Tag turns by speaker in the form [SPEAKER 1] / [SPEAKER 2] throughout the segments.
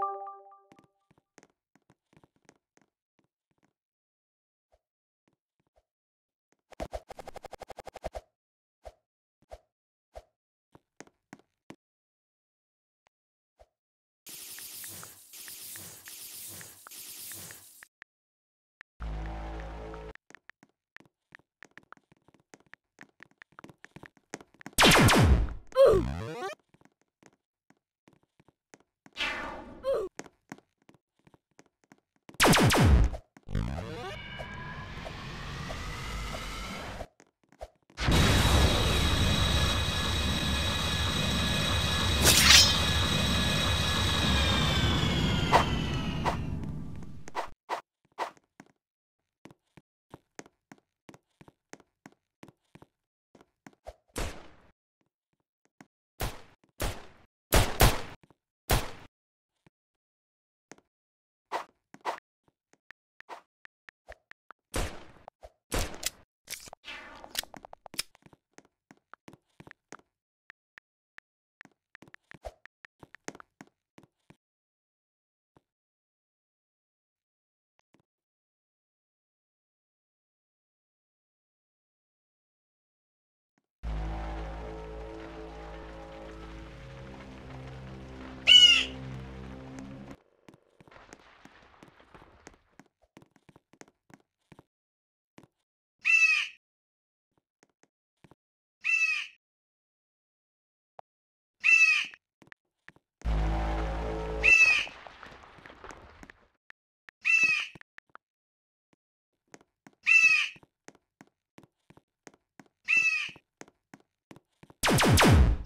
[SPEAKER 1] Pull up block,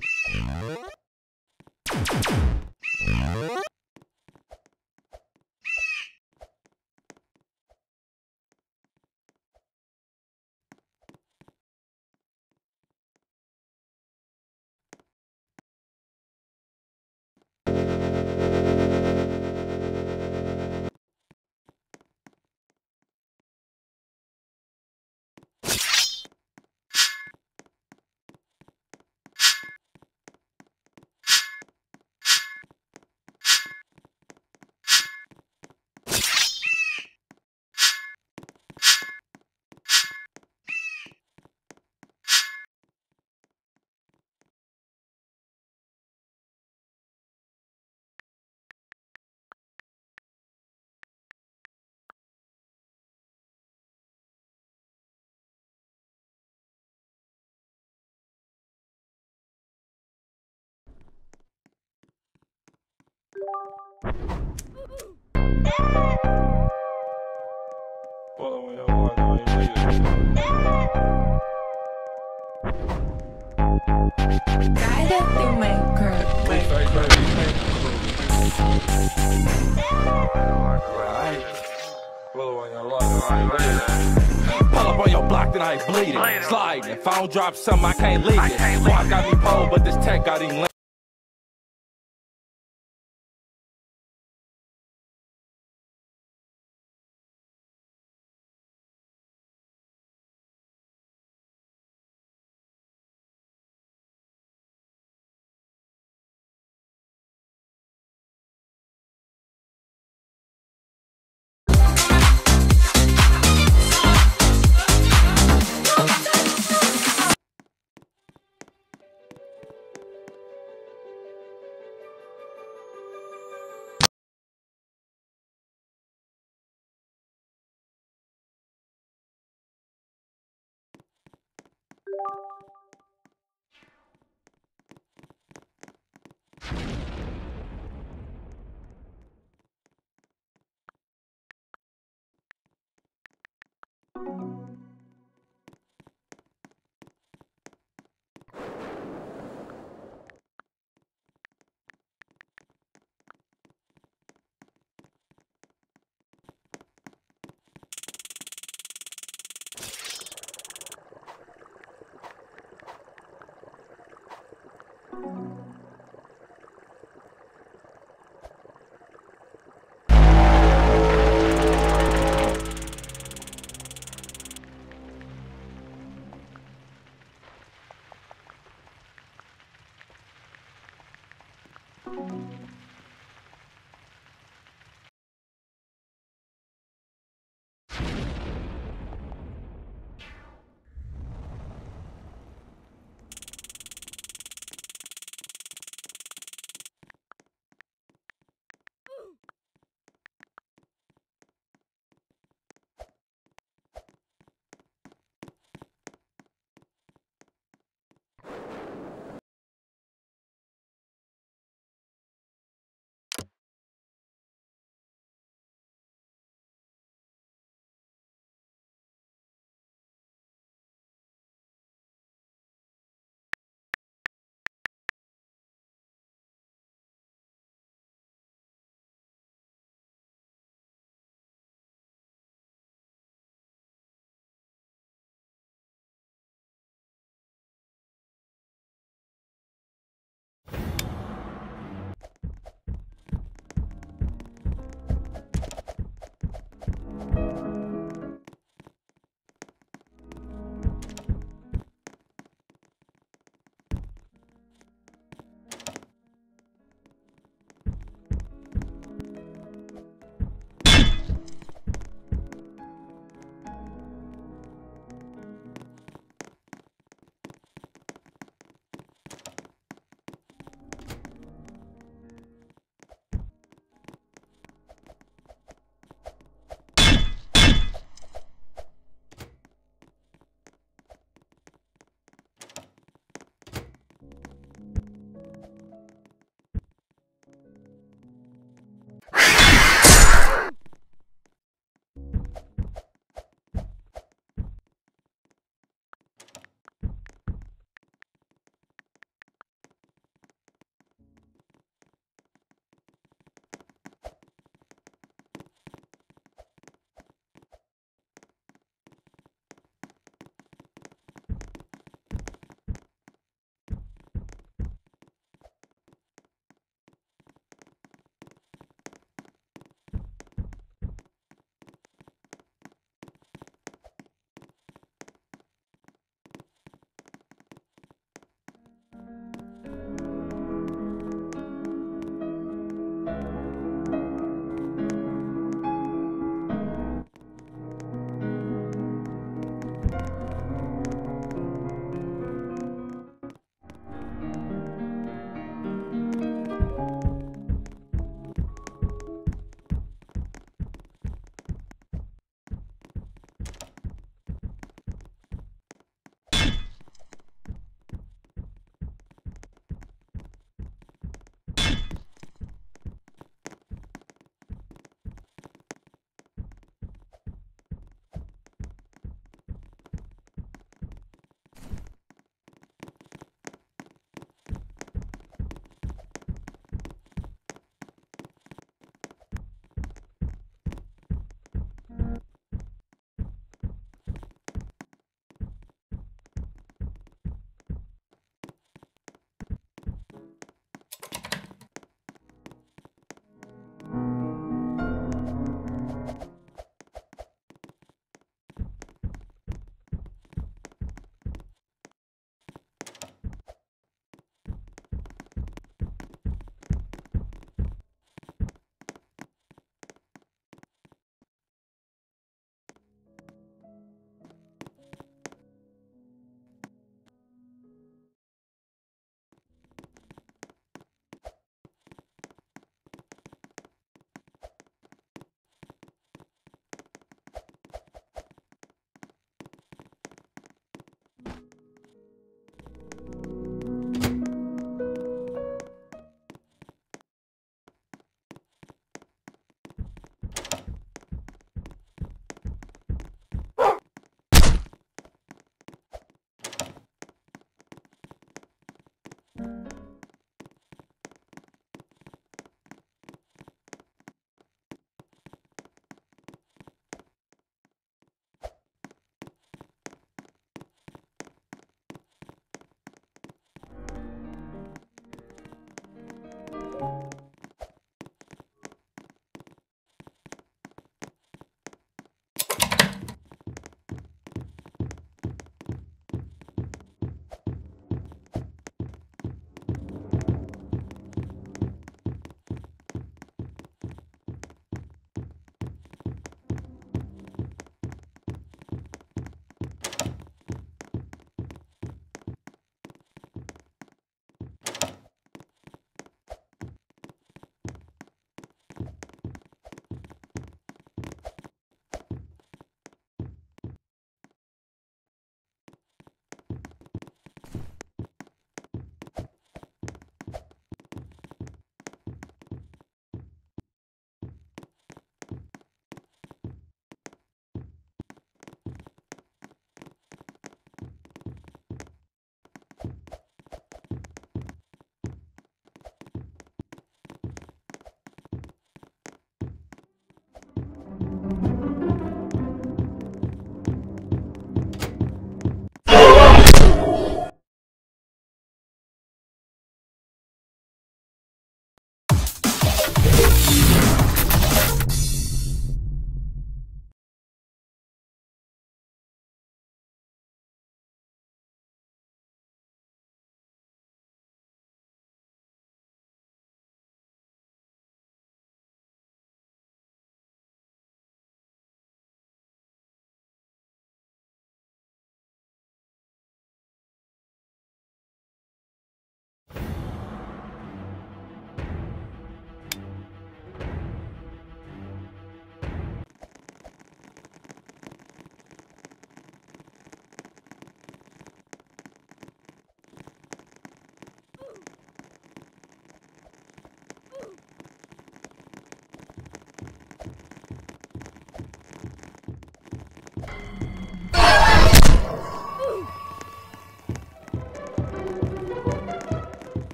[SPEAKER 1] then I ain't bleeding. Sliding. If I don't drop something, I can't leave it. Squad got me pulled, but this tech got him.